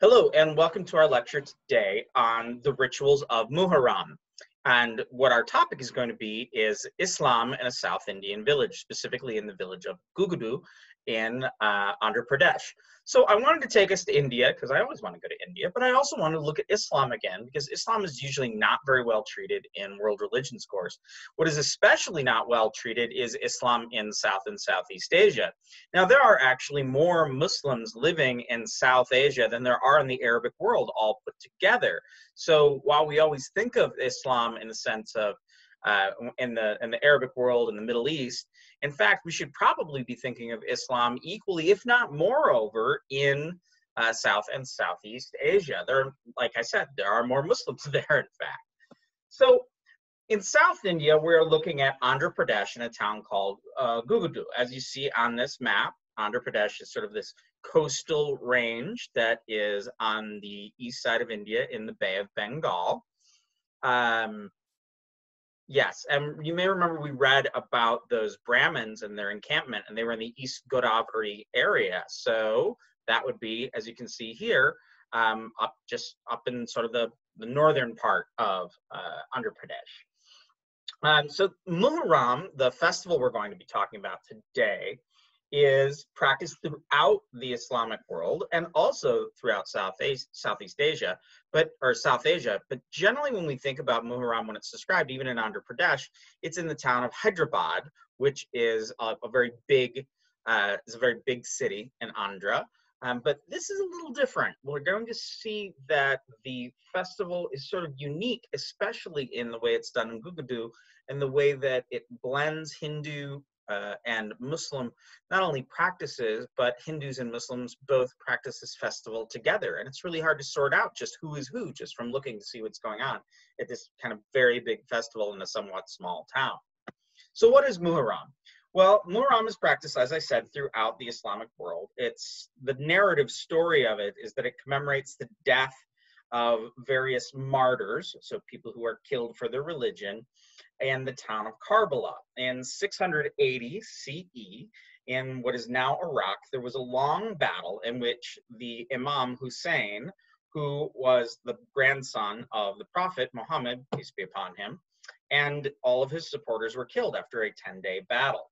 Hello, and welcome to our lecture today on the rituals of Muharram. And what our topic is going to be is Islam in a South Indian village, specifically in the village of Gugudu in uh, Andhra Pradesh. So I wanted to take us to India because I always want to go to India, but I also want to look at Islam again because Islam is usually not very well treated in world religions course. What is especially not well treated is Islam in South and Southeast Asia. Now, there are actually more Muslims living in South Asia than there are in the Arabic world all put together. So while we always think of Islam in the sense of uh, in the in the Arabic world and the Middle East. In fact, we should probably be thinking of Islam equally, if not moreover, in uh, South and Southeast Asia. There, like I said, there are more Muslims there, in fact. So in South India, we're looking at Andhra Pradesh in a town called uh, Gugudu. As you see on this map, Andhra Pradesh is sort of this coastal range that is on the east side of India in the Bay of Bengal. Um, Yes, and you may remember we read about those Brahmins and their encampment, and they were in the East Godavari area. So that would be, as you can see here, um, up just up in sort of the, the northern part of uh, Andhra Pradesh. Um, so Muharram, the festival we're going to be talking about today, is practiced throughout the Islamic world and also throughout South East, Southeast Asia, but or South Asia. But generally, when we think about Muharram, when it's described, even in Andhra Pradesh, it's in the town of Hyderabad, which is a, a very big, uh, is a very big city in Andhra. Um, but this is a little different. We're going to see that the festival is sort of unique, especially in the way it's done in Gugudu and the way that it blends Hindu uh, and Muslim not only practices, but Hindus and Muslims both practice this festival together. And it's really hard to sort out just who is who just from looking to see what's going on at this kind of very big festival in a somewhat small town. So, what is Muharram? Well, Muharram is practiced, as I said, throughout the Islamic world. It's the narrative story of it is that it commemorates the death of various martyrs, so people who are killed for their religion, and the town of Karbala. In 680 CE, in what is now Iraq, there was a long battle in which the Imam Hussein, who was the grandson of the Prophet Muhammad, peace be upon him, and all of his supporters were killed after a 10 day battle.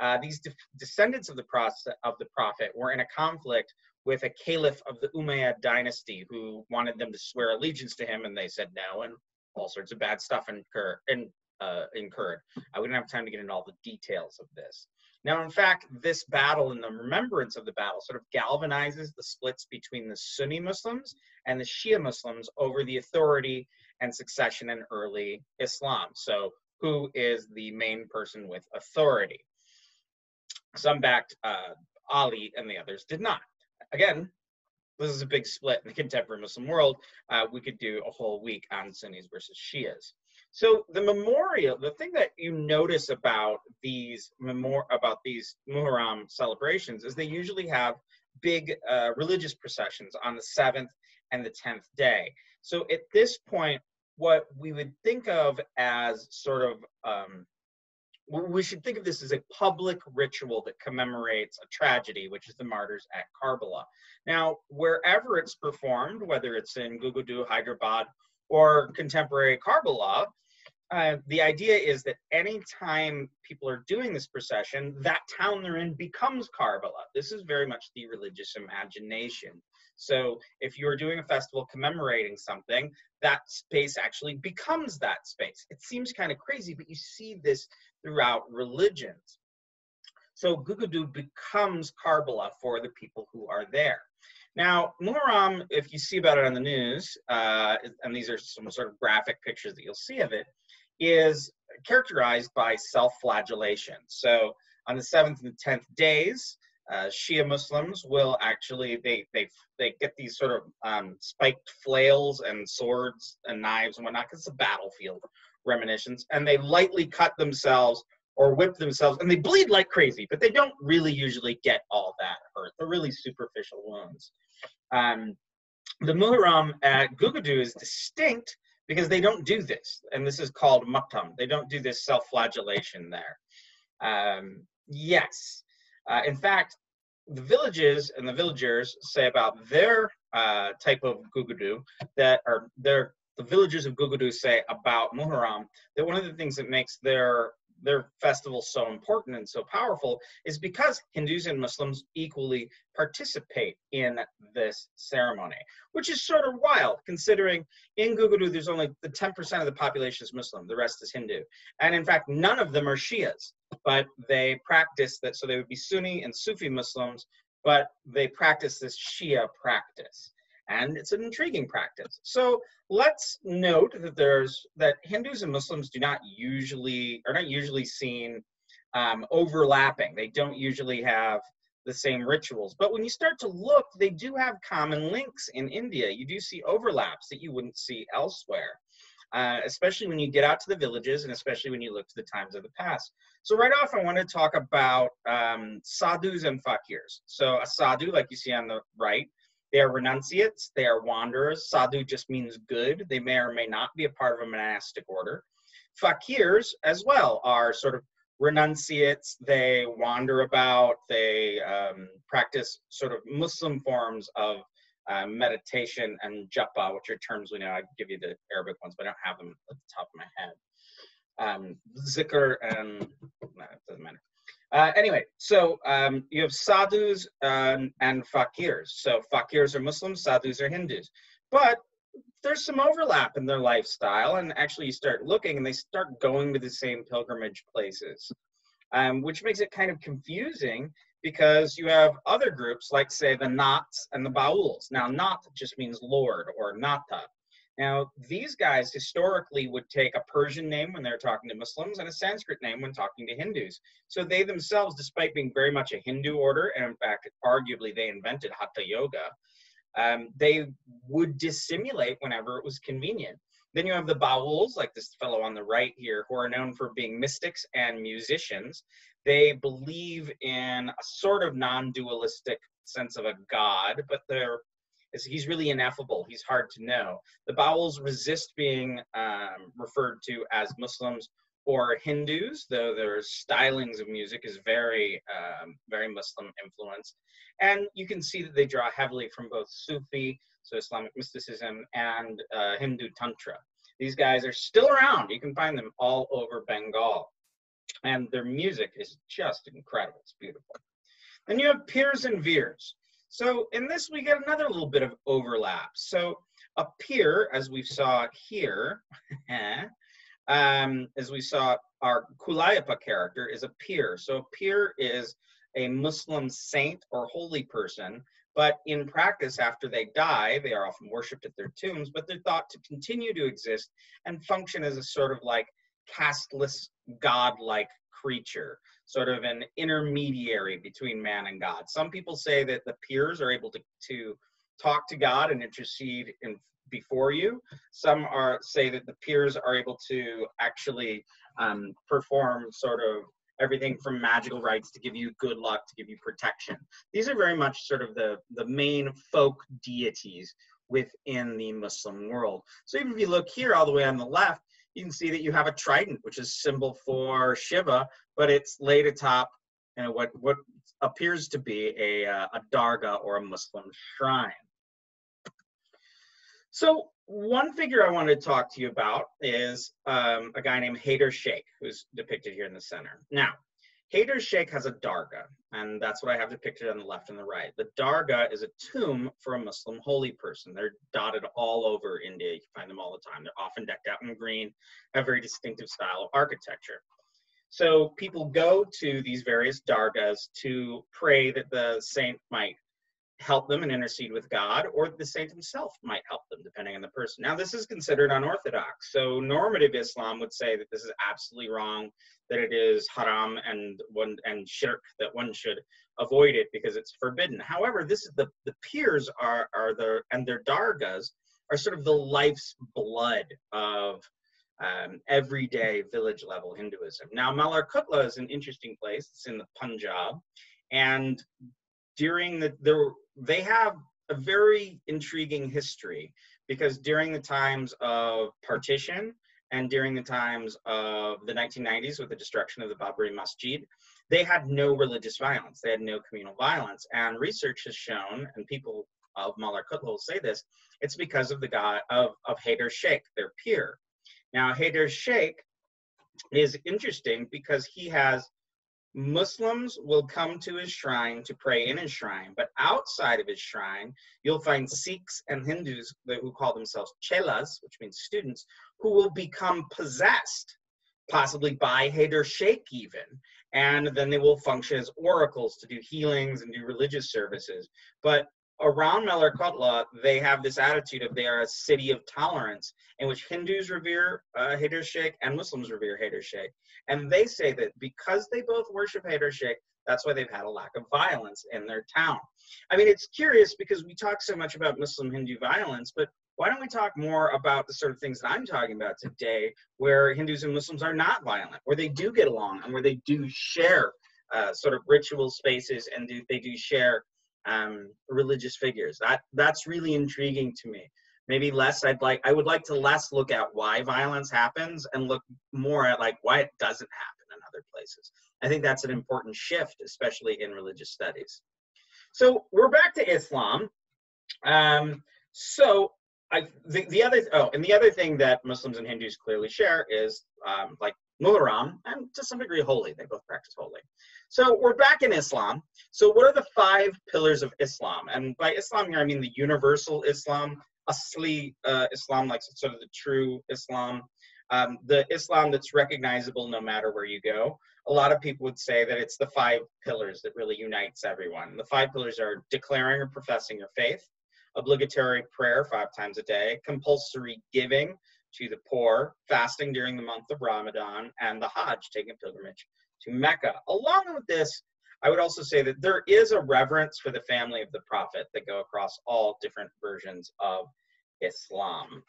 Uh, these de- descendants of the, process, of the Prophet were in a conflict with a caliph of the Umayyad dynasty who wanted them to swear allegiance to him, and they said no, and all sorts of bad stuff incur, and uh, incurred. I wouldn't have time to get into all the details of this. Now, in fact, this battle and the remembrance of the battle sort of galvanizes the splits between the Sunni Muslims and the Shia Muslims over the authority and succession in early Islam. So, who is the main person with authority? Some backed uh, Ali and the others did not. Again, this is a big split in the contemporary Muslim world. Uh, we could do a whole week on Sunnis versus Shias. So the memorial, the thing that you notice about these memor about these Muharram celebrations is they usually have big uh, religious processions on the seventh and the tenth day. So at this point, what we would think of as sort of um, we should think of this as a public ritual that commemorates a tragedy, which is the martyrs at Karbala. Now, wherever it's performed, whether it's in Gugudu, Hyderabad, or contemporary Karbala, uh, the idea is that anytime people are doing this procession, that town they're in becomes Karbala. This is very much the religious imagination. So if you're doing a festival commemorating something, that space actually becomes that space. It seems kind of crazy, but you see this throughout religions. So Gugudu becomes Karbala for the people who are there. Now, Muharram, if you see about it on the news, uh, and these are some sort of graphic pictures that you'll see of it, is characterized by self-flagellation. So on the seventh and tenth days, uh, Shia Muslims will actually they they they get these sort of um, spiked flails and swords and knives and whatnot because it's a battlefield reminiscence, and they lightly cut themselves or whip themselves, and they bleed like crazy, but they don't really usually get all that hurt. They're really superficial wounds. Um, the Muharram at Gugudu is distinct because they don't do this, and this is called matam. They don't do this self-flagellation there. Um, yes, uh, in fact, the villages and the villagers say about their uh, type of gugudu that are their the villagers of Gugudu say about Muharram that one of the things that makes their their festival so important and so powerful is because Hindus and Muslims equally participate in this ceremony, which is sort of wild considering in Gugudu there's only the 10% of the population is Muslim, the rest is Hindu. And in fact, none of them are Shias, but they practice that, so they would be Sunni and Sufi Muslims, but they practice this Shia practice and it's an intriguing practice. So let's note that there's that Hindus and Muslims do not usually are not usually seen um, overlapping. They don't usually have the same rituals. But when you start to look, they do have common links in India. You do see overlaps that you wouldn't see elsewhere. Uh, especially when you get out to the villages and especially when you look to the times of the past. So right off, I want to talk about um, sadhus and fakirs. So a sadhu, like you see on the right, they are renunciates, they are wanderers. Sadhu just means good. They may or may not be a part of a monastic order. Fakirs, as well, are sort of renunciates. They wander about, they um, practice sort of Muslim forms of uh, meditation and japa, which are terms we know. I give you the Arabic ones, but I don't have them at the top of my head. Um, zikr and, no, it doesn't matter. Uh, anyway, so um, you have sadhus and, and fakirs. So fakirs are Muslims, sadhus are Hindus. But there's some overlap in their lifestyle, and actually you start looking and they start going to the same pilgrimage places, um, which makes it kind of confusing because you have other groups like, say, the Naths and the Bauls. Now, Nath just means Lord or Natha. Now, these guys historically would take a Persian name when they're talking to Muslims and a Sanskrit name when talking to Hindus. So they themselves, despite being very much a Hindu order, and in fact, arguably they invented Hatha Yoga, um, they would dissimulate whenever it was convenient. Then you have the Bauls, like this fellow on the right here, who are known for being mystics and musicians. They believe in a sort of non dualistic sense of a god, but they're is he's really ineffable. He's hard to know. The Bauls resist being um, referred to as Muslims or Hindus, though their stylings of music is very, um, very Muslim influenced. And you can see that they draw heavily from both Sufi, so Islamic mysticism, and uh, Hindu Tantra. These guys are still around. You can find them all over Bengal. And their music is just incredible. It's beautiful. Then you have Pirs and Virs. So in this, we get another little bit of overlap. So a pir, as we saw here, um, as we saw our Kulayapa character is a pir. So a pir is a Muslim saint or holy person, but in practice, after they die, they are often worshipped at their tombs, but they're thought to continue to exist and function as a sort of like casteless, godlike creature sort of an intermediary between man and God. Some people say that the pirs are able to, to talk to God and intercede in before you. Some are say that the pirs are able to actually um, perform sort of everything from magical rites to give you good luck, to give you protection. These are very much sort of the, the main folk deities within the Muslim world. So even if you look here all the way on the left, you can see that you have a trident, which is symbol for Shiva, but it's laid atop you know, what, what appears to be a, uh, a darga or a Muslim shrine. So one figure I want to talk to you about is um, a guy named Haider Sheikh, who's depicted here in the center. Now, Haider Sheikh has a darga, and that's what I have depicted on the left and the right. The darga is a tomb for a Muslim holy person. They're dotted all over India. You find them all the time. They're often decked out in green, a very distinctive style of architecture. So people go to these various dargas to pray that the saint might help them and intercede with God, or the saint himself might help them, depending on the person. Now, this is considered unorthodox. So, normative Islam would say that this is absolutely wrong, that it is haram and one and shirk, that one should avoid it because it's forbidden. However, this is the the pirs are are the and their dargas are sort of the life's blood of um, everyday village level Hinduism. Now, Malerkotla is an interesting place. It's in the Punjab, and during the there they have a very intriguing history because during the times of partition and during the times of the 1990s with the destruction of the Babri Masjid, they had no religious violence. They had no communal violence. And research has shown, and people of Malerkotla say this, it's because of the guy of, of Haider Sheikh, their pir. Now, Haider Sheikh is interesting because he has Muslims will come to his shrine to pray in his shrine, but outside of his shrine, you'll find Sikhs and Hindus who call themselves chelas, which means students, who will become possessed, possibly by Haider Sheikh even, and then they will function as oracles to do healings and do religious services. But around Malerkotla, they have this attitude of they are a city of tolerance in which Hindus revere uh, Haider Sheikh and Muslims revere Haider Sheikh. And they say that because they both worship Haider Sheikh, that's why they've had a lack of violence in their town. I mean, it's curious because we talk so much about Muslim Hindu violence, but why don't we talk more about the sort of things that I'm talking about today, where Hindus and Muslims are not violent, where they do get along, and where they do share uh, sort of ritual spaces and do, they do share um, religious figures. That that's really intriguing to me. Maybe less. I'd like. I would like to less look at why violence happens and look more at like why it doesn't happen in other places. I think that's an important shift, especially in religious studies. So we're back to Islam. Um, so I the, the other oh, and the other thing that Muslims and Hindus clearly share is um, like Muharram and to some degree Holi. They both practice Holi. So we're back in Islam. So what are the five pillars of Islam? And by Islam here, I mean the universal Islam, Asli uh, Islam, like sort of the true Islam, um, the Islam that's recognizable no matter where you go. A lot of people would say that it's the five pillars that really unites everyone. The five pillars are declaring or professing your faith, obligatory prayer five times a day, compulsory giving to the poor, fasting during the month of Ramadan, and the Hajj, taking pilgrimage to Mecca. Along with this, I would also say that there is a reverence for the family of the Prophet that go across all different versions of Islam.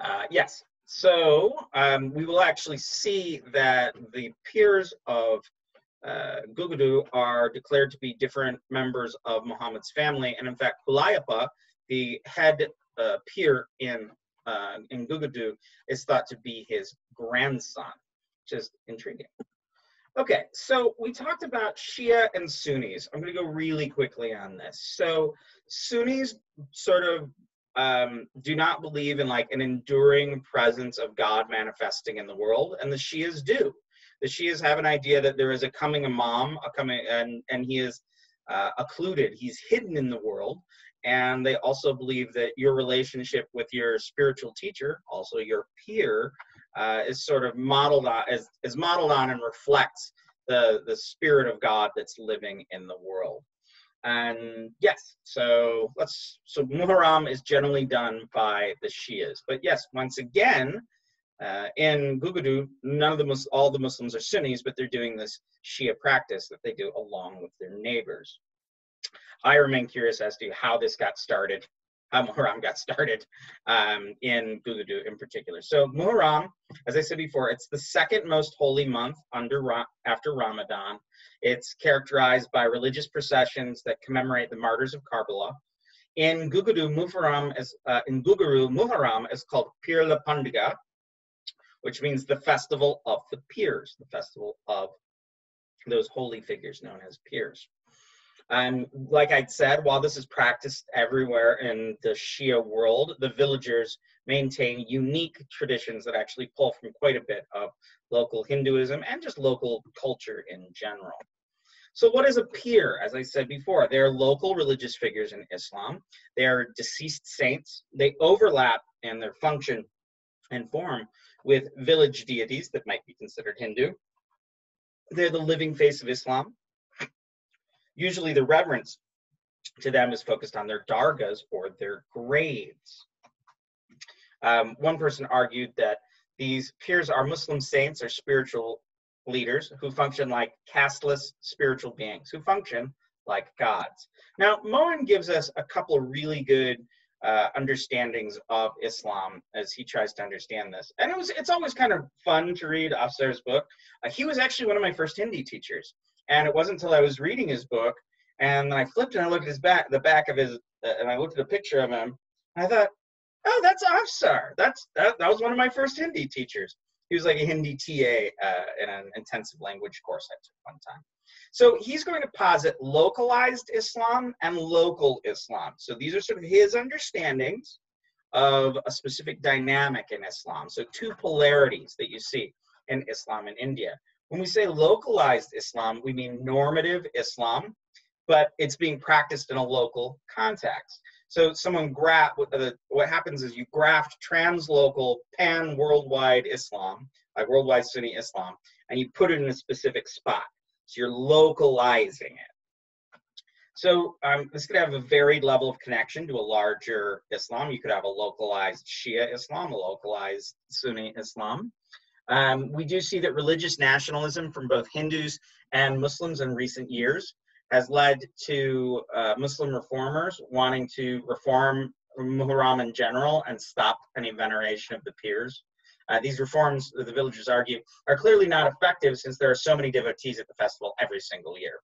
Uh, yes, so um, we will actually see that the pirs of uh, Gugudu are declared to be different members of Muhammad's family. And in fact, Kulayapa, the head uh, pir in, uh, in Gugudu, is thought to be his grandson is intriguing. Okay, so we talked about Shia and Sunnis. I'm going to go really quickly on this. So Sunnis sort of um, do not believe in like an enduring presence of God manifesting in the world, and the Shias do. The Shias have an idea that there is a coming Imam, a coming, and and he is uh, occluded. He's hidden in the world, and they also believe that your relationship with your spiritual teacher, also your pir, uh, is sort of modeled on is, is modeled on and reflects the the spirit of God that's living in the world. And yes, so let's so Muharram is generally done by the Shias, but yes, once again, uh, in Gugudu, none of the Mus- all the Muslims are Sunnis, but they're doing this Shia practice that they do along with their neighbors. I remain curious as to how this got started Muharram got started um, in Gugudu in particular. So Muharram, as I said before, it's the second most holy month under after Ramadan. It's characterized by religious processions that commemorate the martyrs of Karbala. In Gugudu, Muharram is uh, in Gugudu, Muharram is called Pir la Pandiga, which means the festival of the pirs, the festival of those holy figures known as pirs. And like I said, while this is practiced everywhere in the Shia world, the villagers maintain unique traditions that actually pull from quite a bit of local Hinduism and just local culture in general. So, what is a pir? As I said before, they are local religious figures in Islam. They are deceased saints. They overlap in their function and form with village deities that might be considered Hindu. They're the living face of Islam. Usually the reverence to them is focused on their dargahs or their graves. Um, one person argued that these pirs are Muslim saints or spiritual leaders who function like casteless spiritual beings, who function like gods. Now, Moen gives us a couple of really good uh, understandings of Islam as he tries to understand this. And it was it's always kind of fun to read Afsar's book. Uh, he was actually one of my first Hindi teachers. And it wasn't until I was reading his book and then I flipped and I looked at his back, the back of his, uh, and I looked at a picture of him. And I thought, oh, that's Afsar. That's that, that was one of my first Hindi teachers. He was like a Hindi TA uh, in an intensive language course I took one time. So he's going to posit localized Islam and local Islam. So these are sort of his understandings of a specific dynamic in Islam. So two polarities that you see in Islam in India. When we say localized Islam, we mean normative Islam, but it's being practiced in a local context. So someone graft what happens is you graft translocal pan worldwide Islam, like worldwide Sunni Islam, and you put it in a specific spot. So you're localizing it. So um, this could have a varied level of connection to a larger Islam. You could have a localized Shia Islam, a localized Sunni Islam. Um, we do see that religious nationalism from both Hindus and Muslims in recent years has led to uh, Muslim reformers wanting to reform Muharram in general and stop any veneration of the pirs. Uh, these reforms, the villagers argue, are clearly not effective since there are so many devotees at the festival every single year.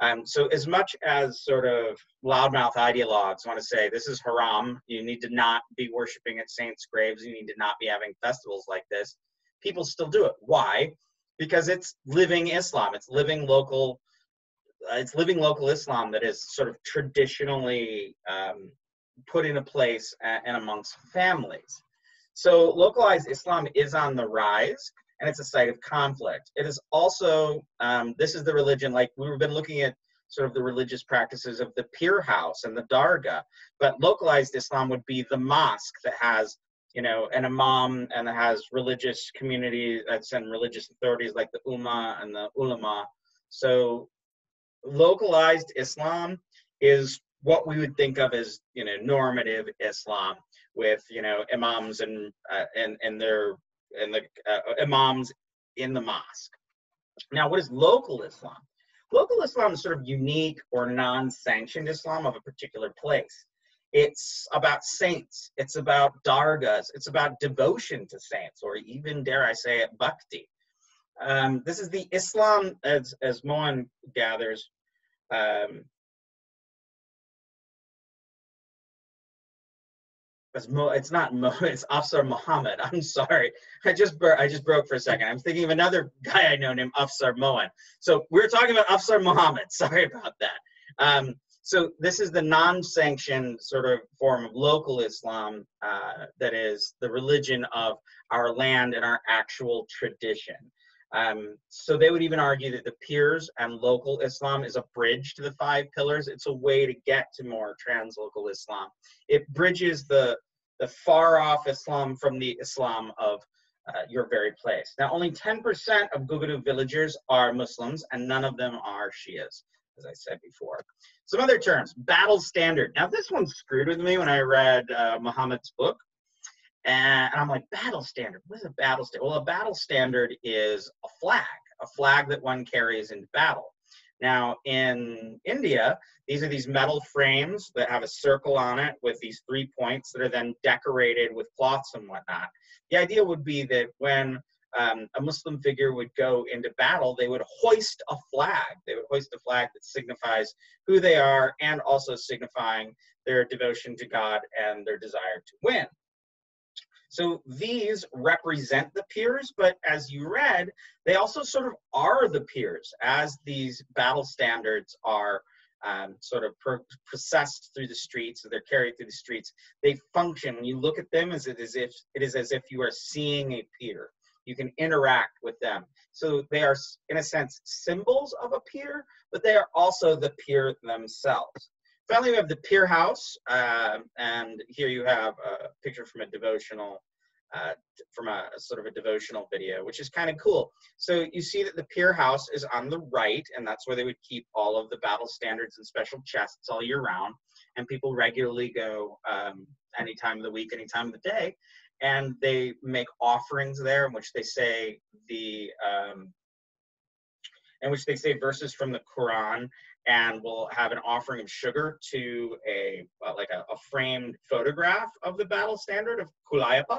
Um, so as much as sort of loudmouth ideologues want to say this is haram, you need to not be worshiping at saints' graves, you need to not be having festivals like this, people still do it. Why? Because it's living Islam, it's living local uh, it's living local Islam that is sort of traditionally um, put into place and amongst families. So localized Islam is on the rise and it's a site of conflict. It is also, um, this is the religion, like we've been looking at sort of the religious practices of the pir house and the dargah, but localized Islam would be the mosque that has, you know, an imam and has religious community that's and religious authorities like the ummah and the ulama. So localized Islam is what we would think of as you know normative Islam with you know imams and uh, and and their and the uh, imams in the mosque. Now, what is local Islam? Local Islam is sort of unique or non-sanctioned Islam of a particular place. It's about saints. It's about dargahs. It's about devotion to saints, or even dare I say it, bhakti. Um, this is the Islam, as as Mohan gathers, um, it's, Mo, it's not Mo, it's Afsar Muhammad. I'm sorry. I just I just broke for a second. I'm thinking of another guy I know named Afsar Mohan. So we are talking about Afsar Muhammad. Sorry about that. Um, so this is the non-sanctioned sort of form of local Islam uh, that is the religion of our land and our actual tradition. Um, so they would even argue that the pirs and local Islam is a bridge to the five pillars. It's a way to get to more translocal Islam. It bridges the the far off Islam from the Islam of uh, your very place. Now, only 10% of Gugudu villagers are Muslims, and none of them are Shias, as I said before. Some other terms: battle standard. Now, this one screwed with me when I read uh, Muhammad's book. And I'm like, battle standard? What is a battle standard? Well, a battle standard is a flag, a flag that one carries into battle. Now, in India, these are these metal frames that have a circle on it with these three points that are then decorated with cloths and whatnot. The idea would be that when um, a Muslim figure would go into battle, they would hoist a flag. They would hoist a flag that signifies who they are and also signifying their devotion to God and their desire to win. So these represent the pirs, but as you read, they also sort of are the pirs as these battle standards are um, sort of processed through the streets, they're carried through the streets. They function. You look at them, as it is if it is as if you are seeing a pir. You can interact with them. So they are, in a sense, symbols of a pir, but they are also the pir themselves. Finally, we have the pir house, uh, and here you have a picture from a devotional, uh, from a, sort of a devotional video, which is kind of cool. So you see that the pir house is on the right, and that's where they would keep all of the battle standards and special chests all year round. And people regularly go um, any time of the week, any time of the day, and they make offerings there in which they say the um, in which they say verses from the Quran and we'll have an offering of sugar to a uh, like a, a, framed photograph of the battle standard of Kulayapa,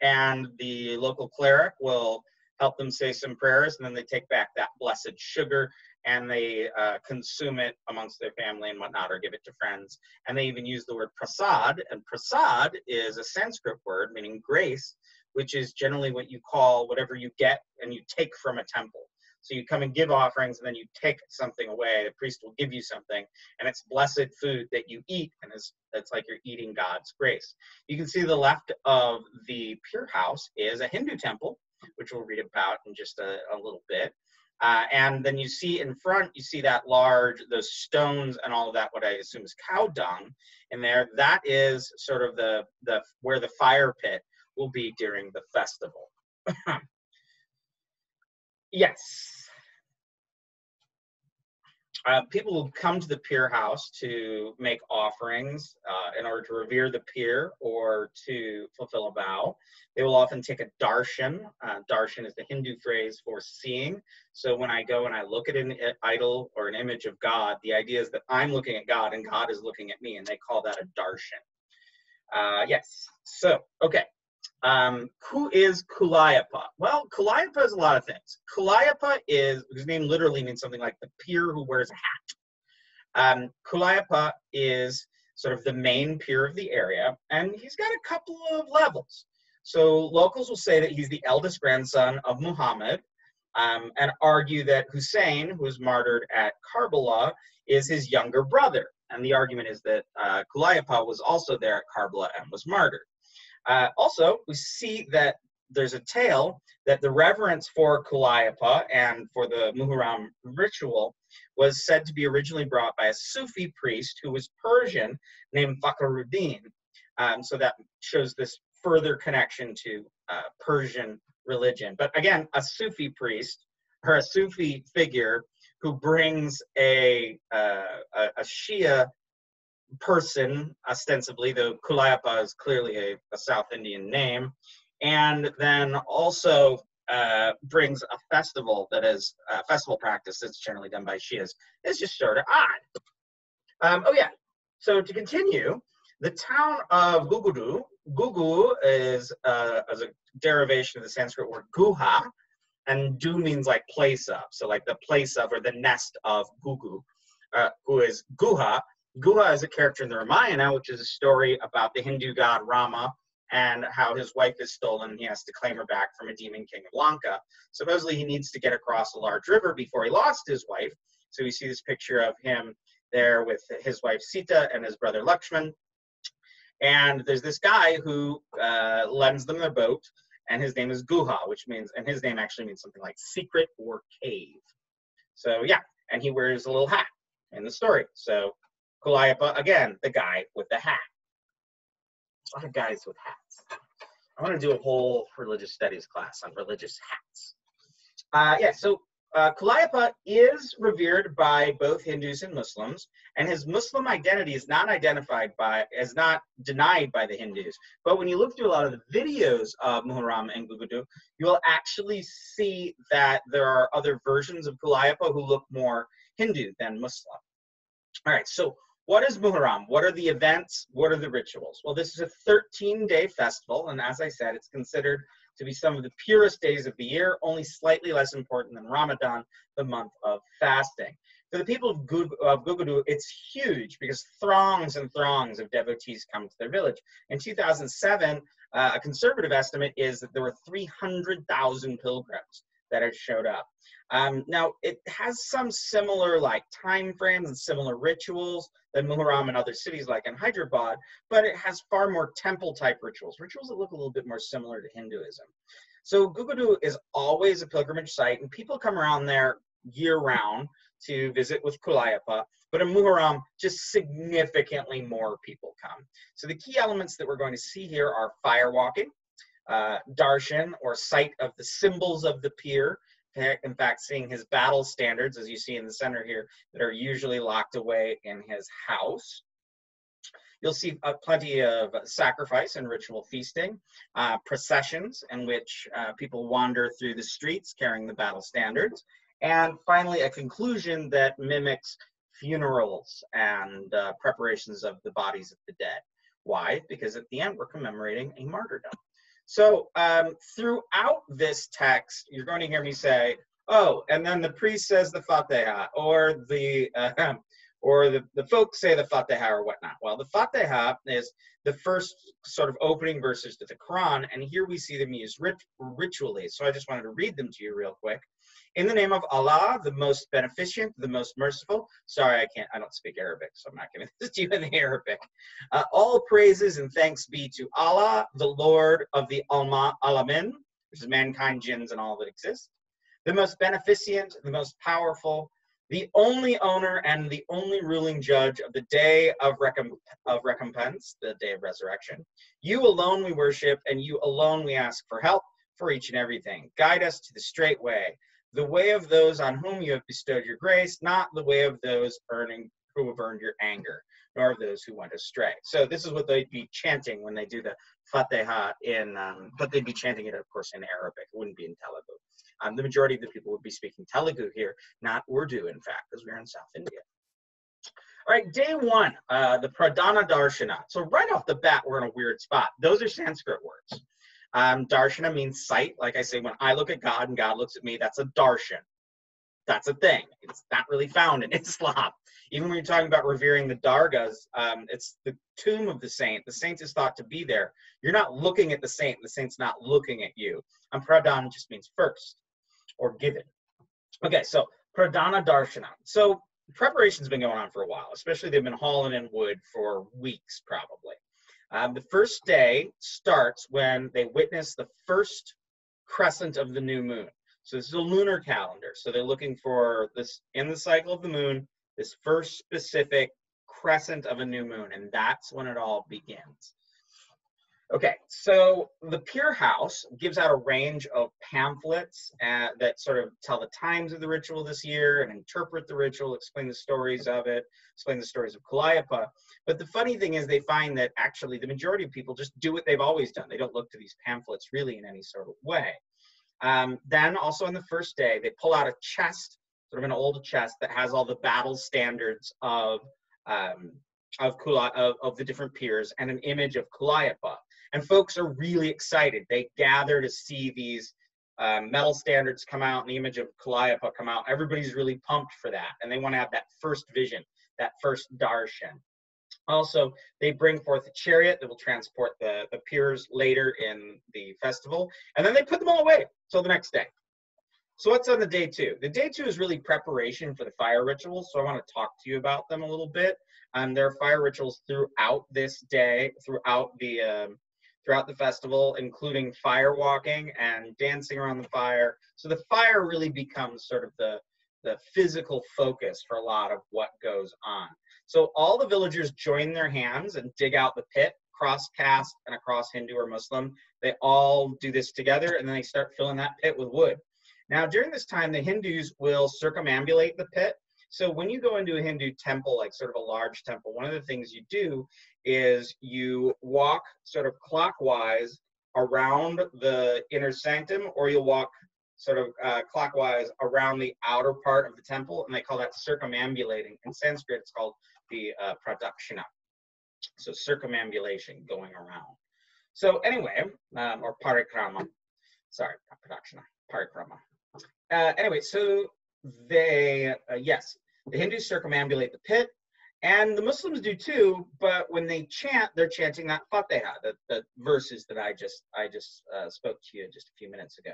and the local cleric will help them say some prayers, and then they take back that blessed sugar and they uh, consume it amongst their family and whatnot, or give it to friends. And they even use the word prasad, and prasad is a Sanskrit word meaning grace, which is generally what you call whatever you get and you take from a temple. So you come and give offerings, and then you take something away. The priest will give you something, and it's blessed food that you eat, and it's, it's like you're eating God's grace. You can see the left of the pir house is a Hindu temple, which we'll read about in just a, a little bit. Uh, and then you see in front, you see that large, those stones and all of that, what I assume is cow dung in there. That is sort of the, the where the fire pit will be during the festival. yes. Uh, people will come to the Pir house to make offerings uh, in order to revere the Pir or to fulfill a vow. They will often take a darshan. Uh, darshan is the Hindu phrase for seeing. So when I go and I look at an idol or an image of God, the idea is that I'm looking at God and God is looking at me, and they call that a darshan. Uh, yes. So, okay. Um, who is Kulayapa? Well, Kulayapa is a lot of things. Kulayapa is, his name literally means something like the Pir who wears a hat. Um, is sort of the main Pir of the area, and he's got a couple of levels. So locals will say that he's the eldest grandson of Muhammad um, and argue that Hussein, who was martyred at Karbala, is his younger brother. And the argument is that uh, was also there at Karbala and was martyred. Uh, also, we see that there's a tale that the reverence for Kulayapa and for the Muharram ritual was said to be originally brought by a Sufi priest who was Persian named Fakhruddin. Um, so that shows this further connection to uh, Persian religion. But again, a Sufi priest or a Sufi figure who brings a, uh, a, a Shia person, ostensibly, though Kulayapa is clearly a, a South Indian name, and then also uh, brings a festival that is a festival practice that's generally done by Shias. It's just sort of odd. Um, oh yeah, so to continue, the town of Gugudu, Gugu is, uh, is a derivation of the Sanskrit word guha, and du means like place of, so like the place of or the nest of Gugu, uh, who is guha, Guha is a character in the Ramayana, which is a story about the Hindu god Rama and how his wife is stolen. He has to claim her back from a demon king of Lanka. Supposedly, he needs to get across a large river before he lost his wife. So we see this picture of him there with his wife Sita and his brother Lakshman. And there's this guy who uh, lends them their boat, and his name is Guha, which means, and his name actually means something like secret or cave. So yeah, and he wears a little hat in the story. So Kulayapa, again, the guy with the hat. A lot of guys with hats. I want to do a whole religious studies class on religious hats. Uh, yeah, so uh, is revered by both Hindus and Muslims, and his Muslim identity is not identified by, is not denied by the Hindus. But when you look through a lot of the videos of Muharram and Gugudu, you will actually see that there are other versions of Kulayapa who look more Hindu than Muslim. All right, so what is Muharram? What are the events? What are the rituals? Well, this is a 13 day festival, and as I said, it's considered to be some of the purest days of the year, only slightly less important than Ramadan, the month of fasting. For the people of, Gugudu, it's huge because throngs and throngs of devotees come to their village. In 2007, uh, a conservative estimate is that there were 300,000 pilgrims that had showed up. Um, now, it has some similar like time frames and similar rituals than Muharram and other cities like in Hyderabad, but it has far more temple type rituals, rituals that look a little bit more similar to Hinduism. So Gugudu is always a pilgrimage site, and people come around there year round to visit with Kulayapa, but in Muharram, just significantly more people come. So the key elements that we're going to see here are fire walking, uh, darshan, or sight of the symbols of the Pir, in fact, seeing his battle standards, as you see in the center here, that are usually locked away in his house. You'll see uh, plenty of sacrifice and ritual feasting, uh, processions in which uh, people wander through the streets carrying the battle standards, and finally a conclusion that mimics funerals and uh, preparations of the bodies of the dead. Why? Because at the end we're commemorating a martyrdom. So um, throughout this text, you're going to hear me say, oh, and then the priest says the Fatiha, or the uh, or the, the folks say the Fatiha or whatnot. Well, the Fatiha is the first sort of opening verses to the Quran, and here we see them used rit- ritually. So I just wanted to read them to you real quick. In the name of Allah, the most beneficent, the most merciful. Sorry, I can't, I don't speak Arabic, so I'm not going to do it in Arabic. Uh, all praises and thanks be to Allah, the Lord of the Alma Alamin, which is mankind, jinns, and all that exists. The most beneficent, the most powerful, the only owner and the only ruling judge of the day of, recomp- of recompense, the day of resurrection. You alone we worship, and you alone we ask for help for each and everything. Guide us to the straight way, the way of those on whom you have bestowed your grace, not the way of those earning who have earned your anger, nor of those who went astray. So this is what they'd be chanting when they do the Fatiha in, um, but they'd be chanting it, of course, in Arabic. It wouldn't be in Telugu. Um, the majority of the people would be speaking Telugu here, not Urdu, in fact, because we're in South India. All right, day one, uh, the Pradhana Darshana. So right off the bat, we're in a weird spot. Those are Sanskrit words. Um, darshana means sight. Like I say, when I look at God and God looks at me, that's a darshan. That's a thing. It's not really found in Islam. Even when you're talking about revering the dargahs, um, it's the tomb of the saint. The saint is thought to be there. You're not looking at the saint. The saint's not looking at you. And pradhan just means first or given. Okay, so Pradhana Darshana. So preparation's been going on for a while, especially they've been hauling in wood for weeks probably. Um, the first day starts when they witness the first crescent of the new moon. So this is a lunar calendar. So they're looking for this in the cycle of the moon, this first specific crescent of a new moon, and that's when it all begins. Okay, so the Pir House gives out a range of pamphlets uh, that sort of tell the times of the ritual this year and interpret the ritual, explain the stories of it, explain the stories of Kulayapa. But the funny thing is, they find that actually the majority of people just do what they've always done. They don't look to these pamphlets really in any sort of way. Um, then, also on the first day, they pull out a chest, sort of an old chest that has all the battle standards of um, of, Kula, of, of the different pirs and an image of Kulayapa and folks are really excited. They gather to see these uh, metal standards come out and the image of Kulayapa come out. Everybody's really pumped for that, and they want to have that first vision, that first darshan. Also, they bring forth a chariot that will transport the, the pirs later in the festival, and then they put them all away till the next day. So what's on the day two? The day two is really preparation for the fire rituals. So I want to talk to you about them a little bit. Um, there are fire rituals throughout this day, throughout the um, throughout the festival, including fire walking and dancing around the fire. So the fire really becomes sort of the, the physical focus for a lot of what goes on. So all the villagers join their hands and dig out the pit, cross caste and across Hindu or Muslim. They all do this together and then they start filling that pit with wood. Now, during this time, the Hindus will circumambulate the pit so when you go into a Hindu temple, like sort of a large temple, one of the things you do is you walk sort of clockwise around the inner sanctum, or you'll walk sort of uh, clockwise around the outer part of the temple, and they call that circumambulating. In Sanskrit, it's called the uh, pradakshina. So circumambulation, going around. So anyway, um, or parikrama. Sorry, pradakshina, parikrama. Uh, anyway, so they, uh, yes, the Hindus circumambulate the pit, and the Muslims do too. But when they chant, they're chanting that Fatiha, the, the verses that I just I just uh, spoke to you just a few minutes ago.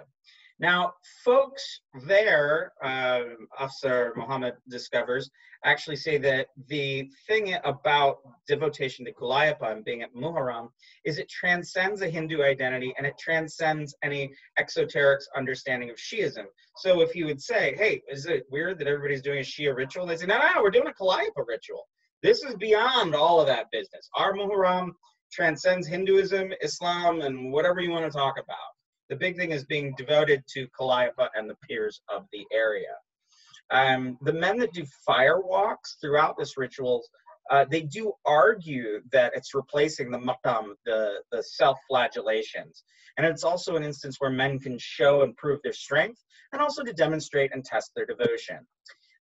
Now, folks there, uh, Afsar Muhammad discovers, actually say that the thing about devotion to Kulayapa and being at Muharram is it transcends a Hindu identity and it transcends any exoteric understanding of Shiism. So if you would say, hey, is it weird that everybody's doing a Shia ritual? They say, no, no, we're doing a Kulayapa ritual. This is beyond all of that business. Our Muharram transcends Hinduism, Islam, and whatever you want to talk about. The big thing is being devoted to Kulayapa and the pirs of the area. Um, the men that do fire walks throughout this ritual, uh, they do argue that it's replacing the matam, the, the self-flagellations. And it's also an instance where men can show and prove their strength and also to demonstrate and test their devotion.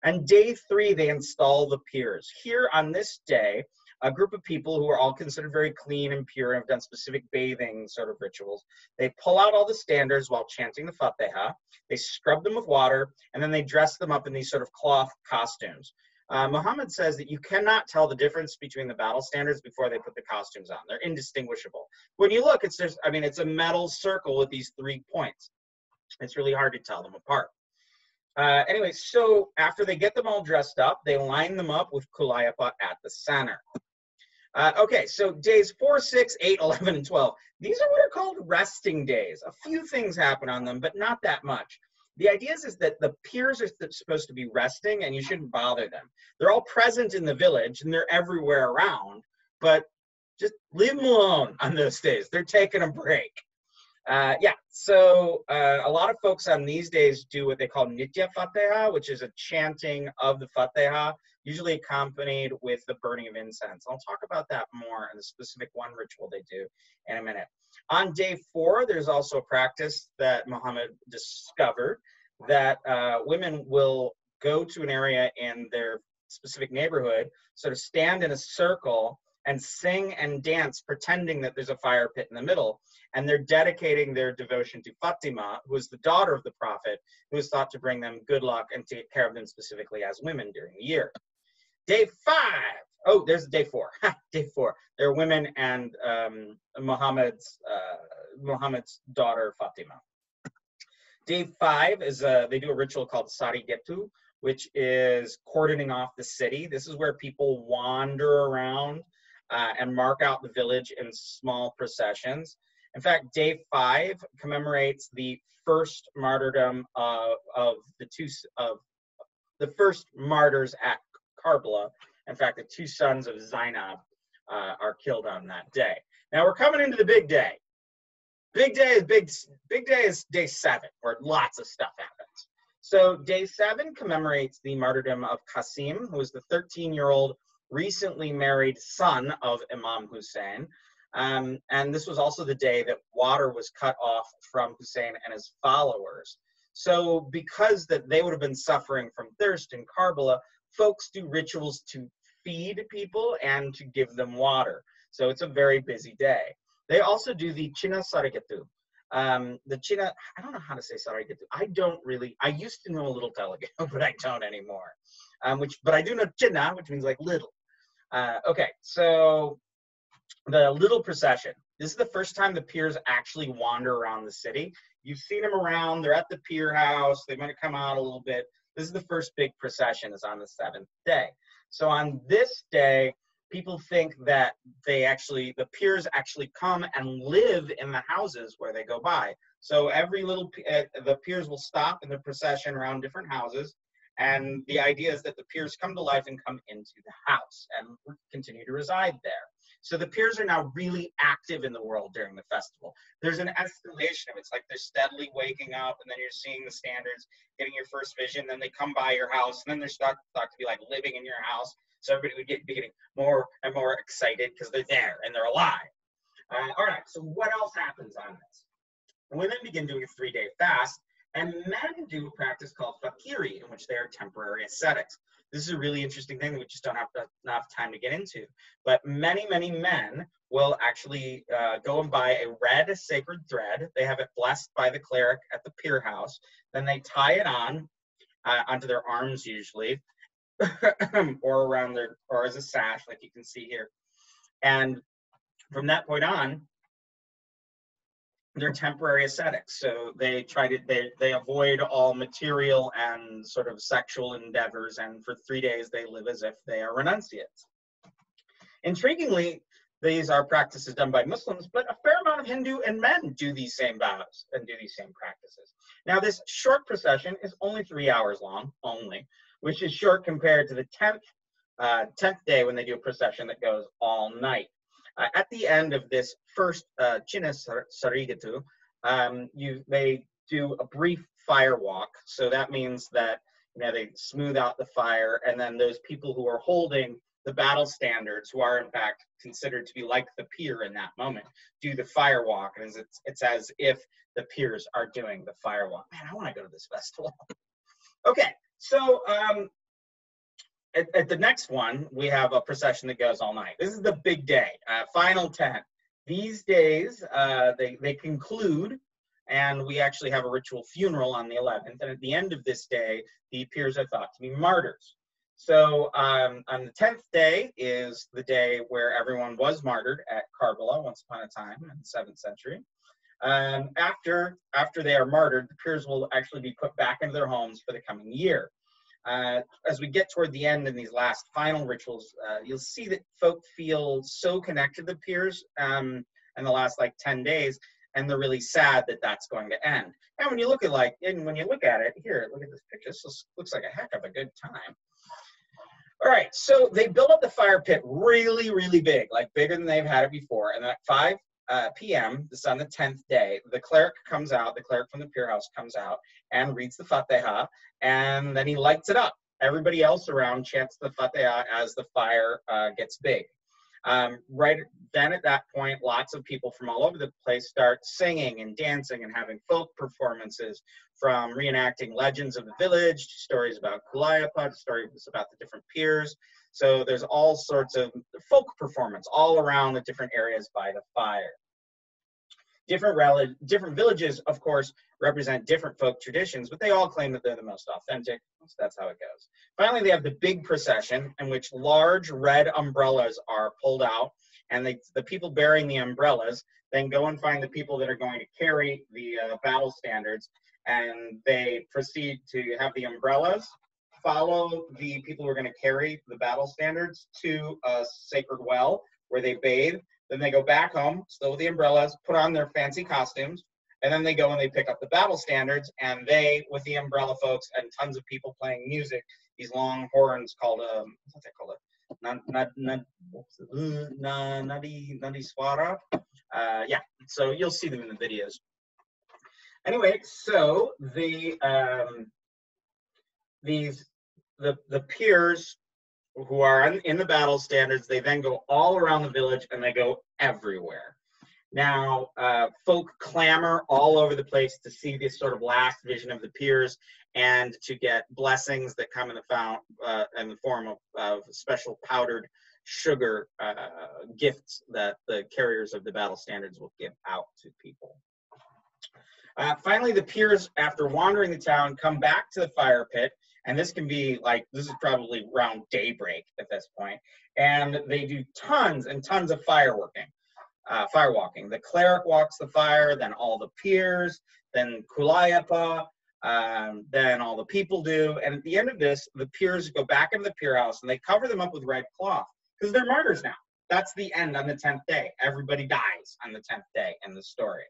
And day three, they install the pirs. Here on this day, a group of people who are all considered very clean and pure and have done specific bathing sort of rituals. They pull out all the standards while chanting the Fatiha. They scrub them with water, and then they dress them up in these sort of cloth costumes. Uh, Muhammad says that you cannot tell the difference between the battle standards before they put the costumes on. They're indistinguishable. When you look, it's just, I mean, it's a metal circle with these three points. It's really hard to tell them apart. Uh, anyway, so after they get them all dressed up, they line them up with Kulayapa at the center. Uh, okay, so days 4, 6, 8, 11, and 12. These are what are called resting days. A few things happen on them, but not that much. The idea is, is that the pirs are supposed to be resting and you shouldn't bother them. They're all present in the village and they're everywhere around, but just leave them alone on those days. They're taking a break. Uh, yeah, so uh, a lot of folks on these days do what they call Nitya Fatiha, which is a chanting of the Fatiha, usually accompanied with the burning of incense. I'll talk about that more in the specific one ritual they do in a minute. On day four, there's also a practice that Muhammad discovered that uh, women will go to an area in their specific neighborhood, sort of stand in a circle and sing and dance, pretending that there's a fire pit in the middle. And they're dedicating their devotion to Fatima, who is the daughter of the Prophet, who is thought to bring them good luck and take care of them specifically as women during the year. Day five. Oh, there's day four. day four. There are women and um, Muhammad's uh, Muhammad's daughter Fatima. Day five is uh, they do a ritual called Sari Getu, which is cordoning off the city. This is where people wander around uh, and mark out the village in small processions. In fact, day five commemorates the first martyrdom of, of the two of the first martyrs at Karbala. In fact, the two sons of Zainab uh, are killed on that day. Now we're coming into the big day. Big day is big. Big day is day seven, where lots of stuff happens. So day seven commemorates the martyrdom of Qasim, who was the 13-year-old recently married son of Imam Hussein. Um, and this was also the day that water was cut off from Hussein and his followers. So because that they would have been suffering from thirst in Karbala, folks do rituals to feed people and to give them water. So it's a very busy day. They also do the China Sarigatu. Um, the China, I don't know how to say Sarigatu. I don't really, I used to know a little Telugu, but I don't anymore. Um, which, but I do know China, which means like little. Uh, okay, so the little procession. This is the first time the pirs actually wander around the city. You've seen them around. They're at the pir house. They might have come out a little bit. This is the first big procession. is on the seventh day. So on this day, people think that they actually, the pirs actually come and live in the houses where they go by. So every little, uh, the pirs will stop in the procession around different houses and the idea is that the pirs come to life and come into the house and continue to reside there. So the pirs are now really active in the world during the festival. There's an escalation of it's like they're steadily waking up and then you're seeing the standards, getting your first vision, then they come by your house, and then they're start, start to be like living in your house. So everybody would get be getting more and more excited because they're there and they're alive. Uh, all right, so what else happens on this? Women begin doing a three-day fast and men do a practice called fakiri, in which they are temporary ascetics. This is a really interesting thing that we just don't have enough time to get into. But many, many men will actually uh, go and buy a red sacred thread. They have it blessed by the cleric at the pir house. Then they tie it on uh, onto their arms usually, or around their, or as a sash, like you can see here. And from that point on, they're temporary ascetics so they try to they, they avoid all material and sort of sexual endeavors and for three days they live as if they are renunciates. Intriguingly these are practices done by muslims but a fair amount of hindu and men do these same vows and do these same practices. Now this short procession is only three hours long only which is short compared to the 10th uh, 10th day when they do a procession that goes all night at the end of this first uh, Chinas Sarigatu, um, you they do a brief fire walk. So that means that you know they smooth out the fire, and then those people who are holding the battle standards, who are in fact considered to be like the pir in that moment, do the fire walk, and it's it's as if the pirs are doing the fire walk. Man, I want to go to this festival. okay, so um, at, at, the next one, we have a procession that goes all night. This is the big day, uh, final 10. These days, uh, they, they conclude, and we actually have a ritual funeral on the 11th. And at the end of this day, the pirs are thought to be martyrs. So um, on the 10th day is the day where everyone was martyred at Karbala once upon a time in the 7th century. Um, after, after they are martyred, the pirs will actually be put back into their homes for the coming year. Uh, as we get toward the end in these last final rituals, uh, you'll see that folk feel so connected to the pirs um, in the last like 10 days, and they're really sad that that's going to end. And when you look at like, and when you look at it, here, look at this picture. This looks like a heck of a good time. All right, so they built up the fire pit really, really big, like bigger than they've had it before. And at 5 uh, p.m., this on the 10th day, the cleric comes out, the cleric from the pir house comes out and reads the Fatiha, and then he lights it up. Everybody else around chants the Fatiha as the fire uh, gets big. Um, right then at that point, lots of people from all over the place start singing and dancing and having folk performances from reenacting legends of the village to stories about Kulayapa, to stories about the different pirs. So there's all sorts of folk performance all around the different areas by the fire. Different, rel- different villages, of course, represent different folk traditions, but they all claim that they're the most authentic. So that's how it goes. Finally, they have the big procession in which large red umbrellas are pulled out, and they, the people bearing the umbrellas then go and find the people that are going to carry the uh, battle standards, and they proceed to have the umbrellas follow the people who are going to carry the battle standards to a sacred well where they bathe. Then they go back home, still with the umbrellas, put on their fancy costumes, and then they go and they pick up the battle standards, and they, with the umbrella folks and tons of people playing music, these long horns called um, what's that called? Nadi Nadi Swara. Uh, yeah, so you'll see them in the videos. Anyway, so the um, these the the pirs who are in, in the battle standards, they then go all around the village and they go everywhere. Now, uh, folk clamor all over the place to see this sort of last vision of the pirs and to get blessings that come in the, uh, in the form of, of special powdered sugar uh, gifts that the carriers of the battle standards will give out to people. Uh, finally, the pirs, after wandering the town, come back to the fire pit and this can be like this is probably around daybreak at this point. And they do tons and tons of fireworking uh, fire walking. The cleric walks the fire then all the pirs then kulayapa um, then all the people do. And at the end of this the pirs go back into the pir house and they cover them up with red cloth because they're martyrs now. That's the end on the 10th day. Everybody dies on the 10th day in the story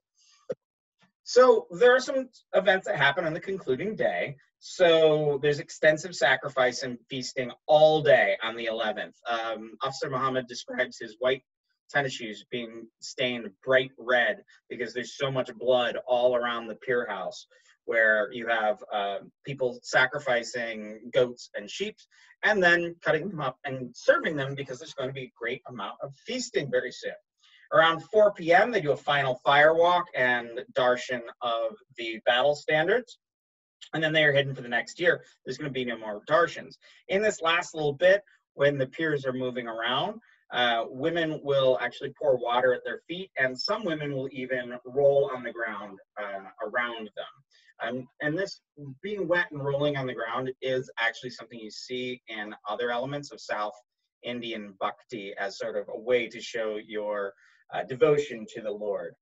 so there are some events that happen on the concluding day so there's extensive sacrifice and feasting all day on the 11th. Um, Afsar Muhammad describes his white tennis shoes being stained bright red because there's so much blood all around the pir house where you have uh, people sacrificing goats and sheep and then cutting them up and serving them because there's going to be a great amount of feasting very soon. Around 4 p.m., they do a final fire walk and darshan of the battle standards and then they are hidden for the next year. There's going to be no more darshans. In this last little bit, when the pirs are moving around, uh, women will actually pour water at their feet, and some women will even roll on the ground uh, around them. Um, and this being wet and rolling on the ground is actually something you see in other elements of South Indian bhakti as sort of a way to show your uh, devotion to the Lord.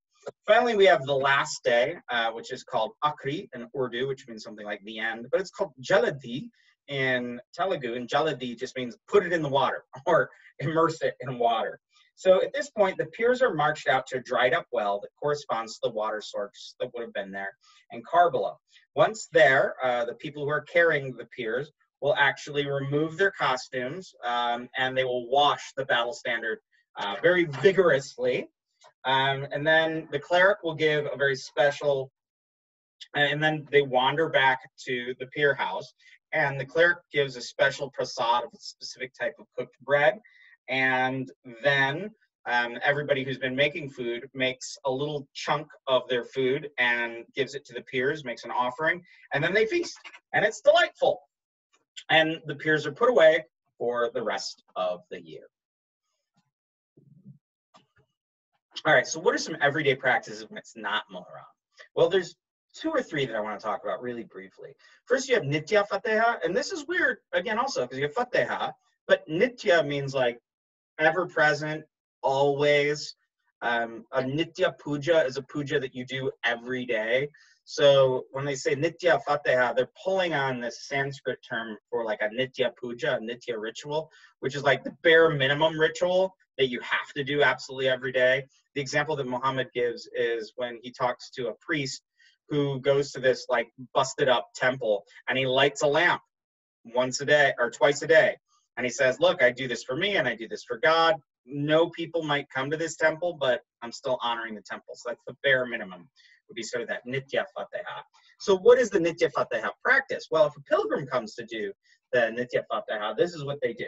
Finally, we have the last day, uh, which is called Akri in Urdu, which means something like the end, but it's called Jaladi in Telugu, and Jaladi just means put it in the water or immerse it in water. So at this point, the pirs are marched out to a dried up well that corresponds to the water source that would have been there in Karbala. Once there, uh, the people who are carrying the pirs will actually remove their costumes um, and they will wash the battle standard uh, very vigorously um, and then the cleric will give a very special, and then they wander back to the pir house, and the cleric gives a special prasad of a specific type of cooked bread, and then um, everybody who's been making food makes a little chunk of their food and gives it to the pirs, makes an offering, and then they feast, and it's delightful. And the pirs are put away for the rest of the year. All right, so what are some everyday practices when it's not Muharram? Well, there's two or three that I want to talk about really briefly. First, you have Nitya Fateha, and this is weird again also because you have Fateha, but Nitya means like ever present, always. Um, a Nitya Puja is a puja that you do every day. So when they say Nitya Fateha, they're pulling on this Sanskrit term for like a Nitya Puja, a Nitya ritual, which is like the bare minimum ritual that you have to do absolutely every day. The example that Muhammad gives is when he talks to a priest who goes to this like busted up temple and he lights a lamp once a day or twice a day. And he says, Look, I do this for me and I do this for God. No people might come to this temple, but I'm still honoring the temple. So that's the bare minimum, would be sort of that Nitya Fateha. So, what is the Nitya Fateha practice? Well, if a pilgrim comes to do the Nitya Fateha, this is what they do.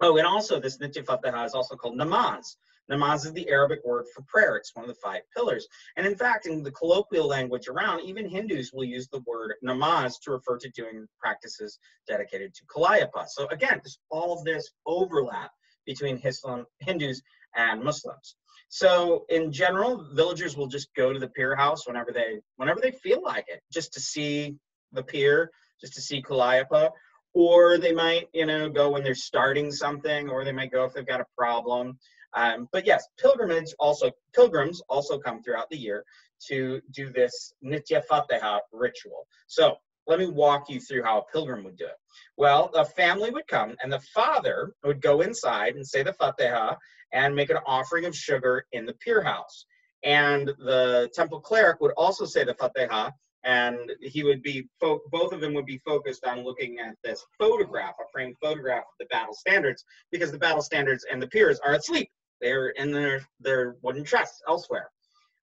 Oh, and also this Nitya Fateha is also called namaz. Namaz is the Arabic word for prayer. It's one of the five pillars. And in fact, in the colloquial language around, even Hindus will use the word namaz to refer to doing practices dedicated to Kulayapa. So again, there's all this overlap between Islam, Hindus and Muslims. So in general, villagers will just go to the pir house whenever they whenever they feel like it, just to see the pir, just to see Kulayapa. Or they might, you know, go when they're starting something, or they might go if they've got a problem. Um, but yes, pilgrimage also pilgrims also come throughout the year to do this Nitya Fateha ritual. So let me walk you through how a pilgrim would do it. Well, a family would come and the father would go inside and say the Fatiha and make an offering of sugar in the pir house. And the temple cleric would also say the Fatiha and he would be, both of them would be focused on looking at this photograph, a framed photograph of the battle standards, because the battle standards and the pirs are asleep. They're in their, their wooden chests elsewhere.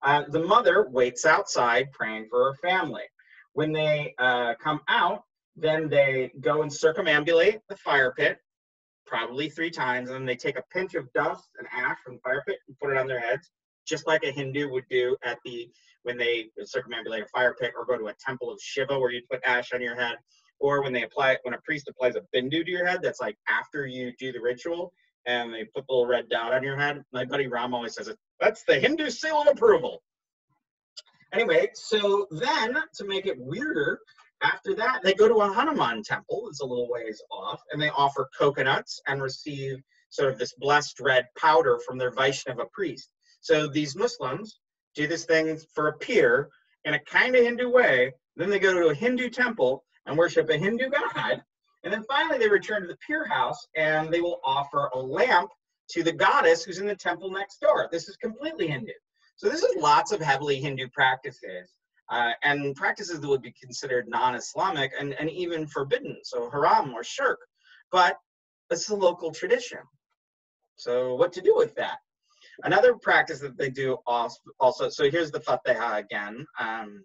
Uh, the mother waits outside praying for her family. When they uh, come out, then they go and circumambulate the fire pit, probably three times, and then they take a pinch of dust and ash from the fire pit and put it on their heads, just like a Hindu would do at the when they circumambulate a fire pit or go to a temple of Shiva where you put ash on your head, or when they apply it, when a priest applies a bindu to your head. That's like after you do the ritual, and they put the little red dot on your head. My buddy Ram always says it. That's the Hindu seal of approval. Anyway, so then to make it weirder, after that, they go to a Hanuman temple. It's a little ways off, and they offer coconuts and receive sort of this blessed red powder from their Vaishnava priest. So these Muslims do this thing for a pir in a kind of Hindu way. Then they go to a Hindu temple and worship a Hindu god and then finally, they return to the pir house and they will offer a lamp to the goddess who's in the temple next door. This is completely Hindu. So this is lots of heavily Hindu practices uh, and practices that would be considered non-Islamic and, and even forbidden, so haram or shirk. But it's a local tradition. So what to do with that? Another practice that they do also, so here's the Fatiha again. Um,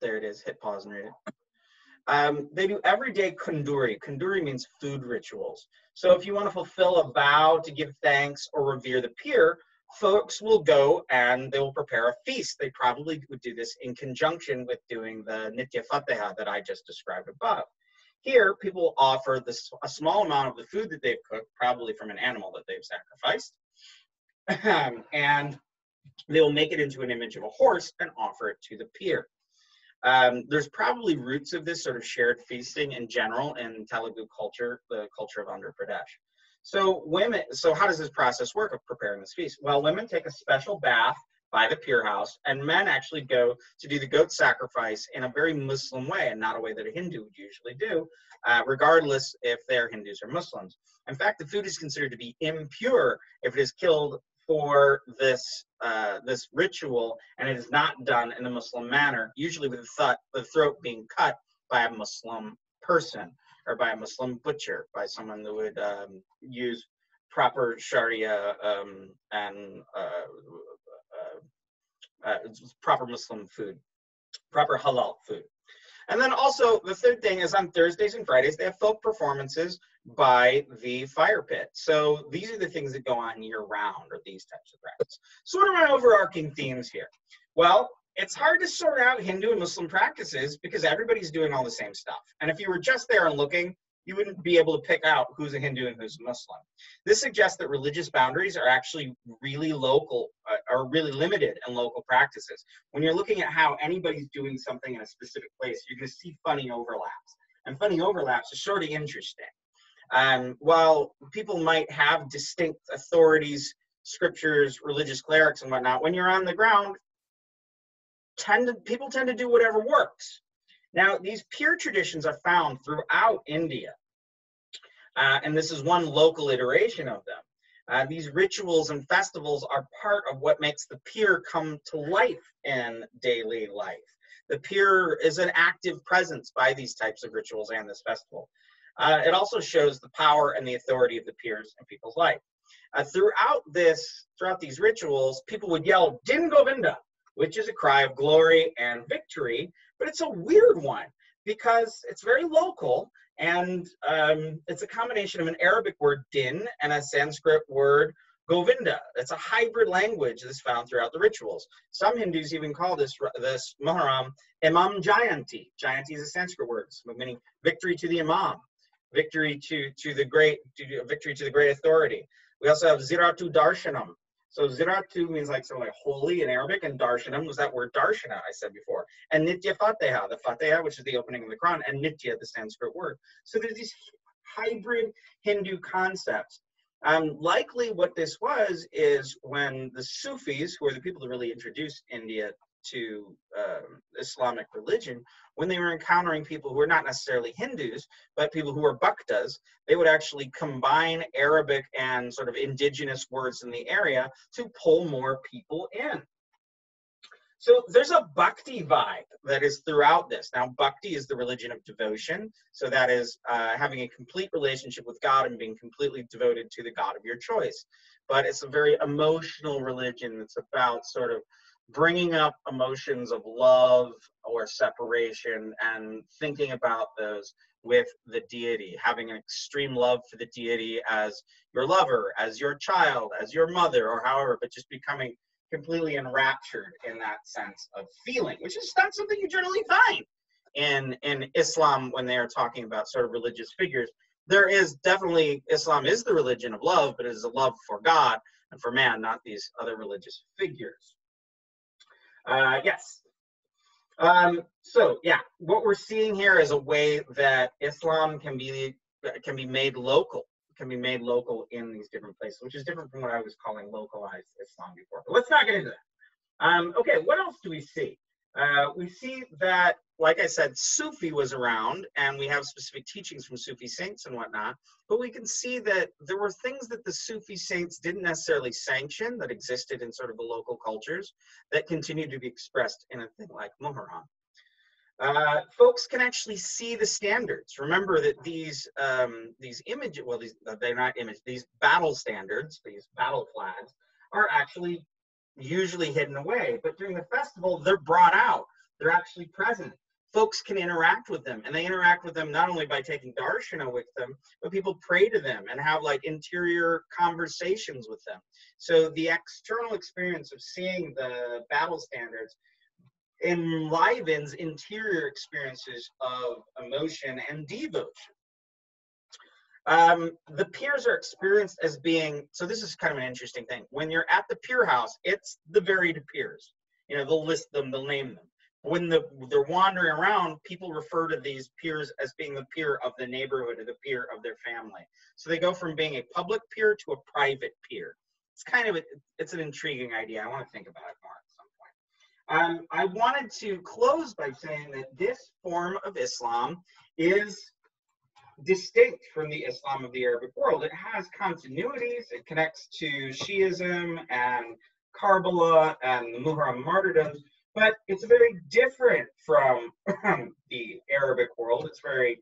there it is, hit pause and read it. Um, they do everyday kunduri. Kunduri means food rituals. So if you want to fulfill a vow to give thanks or revere the pir, folks will go and they will prepare a feast. They probably would do this in conjunction with doing the Nitya Fatiha that I just described above. Here, people offer this, a small amount of the food that they've cooked, probably from an animal that they've sacrificed, and they will make it into an image of a horse and offer it to the pir. Um, there's probably roots of this sort of shared feasting in general in Telugu culture, the culture of Andhra Pradesh. So women, so how does this process work of preparing this feast? Well, women take a special bath by the pir house, and men actually go to do the goat sacrifice in a very Muslim way, and not a way that a Hindu would usually do, uh, regardless if they're Hindus or Muslims. In fact, the food is considered to be impure if it is killed for this uh, this ritual, and it is not done in a Muslim manner, usually with the, th- the throat being cut by a Muslim person or by a Muslim butcher, by someone who would um, use proper Sharia um, and uh, uh, uh proper Muslim food, proper halal food. And then also the third thing is on Thursdays and Fridays, they have folk performances by the fire pit. So these are the things that go on year round or these types of practices. So what are my overarching themes here? Well, it's hard to sort out Hindu and Muslim practices because everybody's doing all the same stuff. And if you were just there and looking, you wouldn't be able to pick out who's a Hindu and who's a Muslim. This suggests that religious boundaries are actually really local, uh, are really limited in local practices. When you're looking at how anybody's doing something in a specific place, you're going to see funny overlaps. And funny overlaps are sort of interesting. Um, while people might have distinct authorities, scriptures, religious clerics, and whatnot, when you're on the ground, tend to, people tend to do whatever works. Now, these pir traditions are found throughout India, uh, and this is one local iteration of them. Uh, these rituals and festivals are part of what makes the pir come to life in daily life. The pir is an active presence by these types of rituals and this festival. Uh, it also shows the power and the authority of the pirs in people's life. Uh, throughout this, throughout these rituals, people would yell "Din Govinda," which is a cry of glory and victory, but it's a weird one because it's very local and um, it's a combination of an Arabic word din and a Sanskrit word Govinda. It's a hybrid language that's found throughout the rituals. Some Hindus even call this this Muharram Imam Jayanti. Jayanti is a Sanskrit word, meaning victory to the Imam, victory to to the great, to, victory to the great authority. We also have Ziratu Darshanam, so Ziratu means like sort of like holy in Arabic, and Darshanam was that word Darshana I said before. And Nitya Fatiha, the Fatiha, which is the opening of the Quran, and Nitya, the Sanskrit word. So there's these hybrid Hindu concepts. Um, likely what this was is when the Sufis, who are the people that really introduced India to um, Islamic religion, when they were encountering people who were not necessarily Hindus, but people who were Bhaktas, they would actually combine Arabic and sort of indigenous words in the area to pull more people in. So there's a bhakti vibe that is throughout this. Now, bhakti is the religion of devotion. So that is uh, having a complete relationship with God and being completely devoted to the God of your choice. But it's a very emotional religion. It's about sort of bringing up emotions of love or separation and thinking about those with the deity, having an extreme love for the deity as your lover, as your child, as your mother, or however, but just becoming completely enraptured in that sense of feeling, which is not something you generally find in in Islam when they are talking about sort of religious figures. There is definitely Islam is the religion of love, but it is a love for God and for man, not these other religious figures. Uh, yes. Um, so yeah, what we're seeing here is a way that Islam can be can be made local, can be made local in these different places, which is different from what I was calling localized Islam before. But let's not get into that. Um, okay, what else do we see? Uh, we see that like I said, Sufi was around, and we have specific teachings from Sufi saints and whatnot. But we can see that there were things that the Sufi saints didn't necessarily sanction that existed in sort of the local cultures that continue to be expressed in a thing like Muharram. Uh, folks can actually see the standards. Remember that these um, these image, well, these they're not image, these battle standards, these battle flags, are actually usually hidden away. But during the festival, they're brought out. They're actually present folks can interact with them and they interact with them not only by taking darshana with them but people pray to them and have like interior conversations with them so the external experience of seeing the battle standards enlivens interior experiences of emotion and devotion um, the pirs are experienced as being so this is kind of an interesting thing when you're at the pir house it's the varied pirs you know they'll list them they'll name them when the, they're wandering around, people refer to these pirs as being the pir of the neighborhood or the pir of their family. So they go from being a public pir to a private pir. It's kind of a, it's an intriguing idea. I want to think about it more at some point. Um, I wanted to close by saying that this form of Islam is distinct from the Islam of the Arabic world. It has continuities. It connects to Shiism and Karbala and the Muharram martyrdoms, but it's very different from the Arabic world. It's very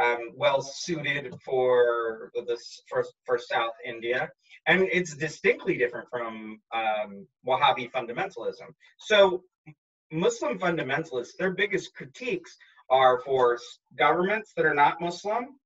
um, well suited for this for, for South India, and it's distinctly different from um, Wahhabi fundamentalism. So, Muslim fundamentalists, their biggest critiques are for governments that are not Muslim,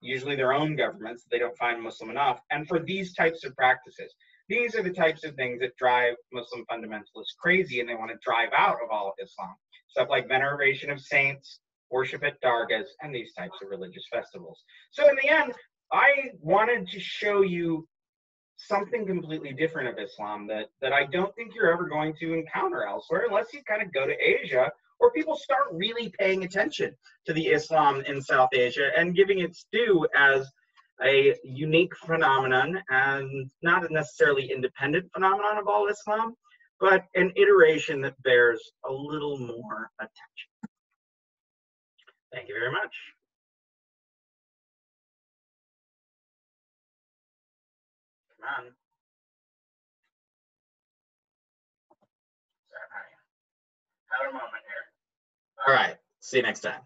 usually their own governments they don't find Muslim enough, and for these types of practices. These are the types of things that drive Muslim fundamentalists crazy and they want to drive out of all of Islam. Stuff like veneration of saints, worship at dargahs, and these types of religious festivals. So in the end, I wanted to show you something completely different of Islam that, that I don't think you're ever going to encounter elsewhere unless you kind of go to Asia or people start really paying attention to the Islam in South Asia and giving its due as a unique phenomenon and not a necessarily independent phenomenon of all Islam, but an iteration that bears a little more attention. Thank you very much. Come on. Have a moment. All right. See you next time.